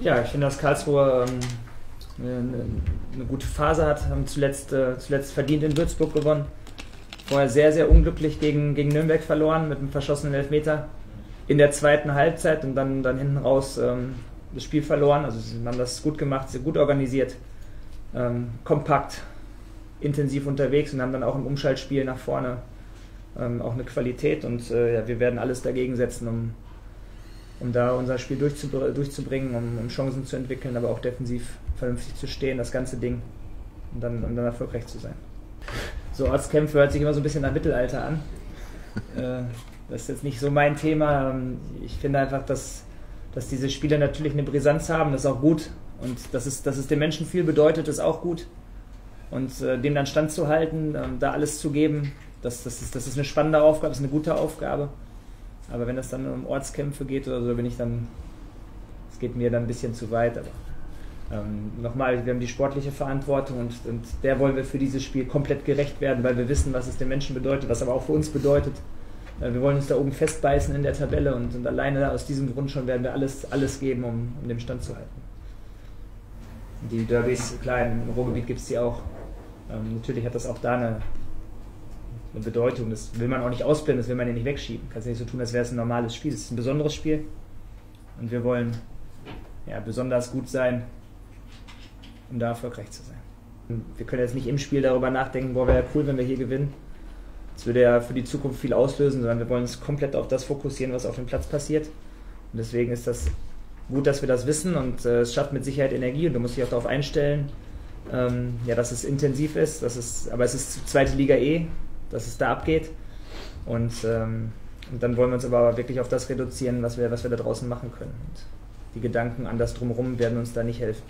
Ja, ich finde, dass Karlsruhe ähm, eine, eine, gute Phase hat, haben zuletzt, äh, zuletzt verdient in Würzburg gewonnen. Vorher sehr, sehr unglücklich gegen, gegen Nürnberg verloren mit einem verschossenen Elfmeter in der zweiten Halbzeit und dann, dann hinten raus ähm, das Spiel verloren. Also sie haben das gut gemacht, sehr gut organisiert, ähm, kompakt, intensiv unterwegs und haben dann auch im Umschaltspiel nach vorne ähm, auch eine Qualität und äh, ja, wir werden alles dagegen setzen, um, um da unser Spiel durchzubringen, um, um, Chancen zu entwickeln, aber auch defensiv vernünftig zu stehen, das ganze Ding, und dann, um dann erfolgreich zu sein. So Ortskämpfe hört sich immer so ein bisschen nach Mittelalter an. Äh, das ist jetzt nicht so mein Thema. Ähm, ich finde einfach, dass, dass diese Spiele natürlich eine Brisanz haben, das ist auch gut. Und dass es, dass es den Menschen viel bedeutet, ist auch gut. Und äh, dem dann standzuhalten, äh, da alles zu geben, das, das, ist, das ist eine spannende Aufgabe, das ist eine gute Aufgabe. Aber wenn es dann um Ortskämpfe geht oder so, bin ich dann, es geht mir dann ein bisschen zu weit. Aber ähm, nochmal, wir haben die sportliche Verantwortung und, und der wollen wir für dieses Spiel komplett gerecht werden, weil wir wissen, was es den Menschen bedeutet, was aber auch für uns bedeutet. Äh, wir wollen uns da oben festbeißen in der Tabelle und, und alleine aus diesem Grund schon werden wir alles, alles geben, um, um den Stand zu halten. Die Derbys, klar, im Ruhrgebiet gibt es die auch. Ähm, natürlich hat das auch da eine, eine Bedeutung. Das will man auch nicht ausblenden, das will man ja nicht wegschieben. Kannst ja nicht so tun, als wäre es ein normales Spiel. Es ist ein besonderes Spiel. Und wir wollen ja, besonders gut sein, um da erfolgreich zu sein. Wir können jetzt nicht im Spiel darüber nachdenken, boah, wäre ja cool, wenn wir hier gewinnen. Das würde ja für die Zukunft viel auslösen, sondern wir wollen uns komplett auf das fokussieren, was auf dem Platz passiert. Und deswegen ist das gut, dass wir das wissen und äh, es schafft mit Sicherheit Energie und du musst dich auch darauf einstellen, ähm, ja, dass es intensiv ist, dass es, aber es ist zweite Liga E, dass es da abgeht. Und, ähm, und dann wollen wir uns aber wirklich auf das reduzieren, was wir, was wir da draußen machen können. Und die Gedanken an das Drumherum werden uns da nicht helfen.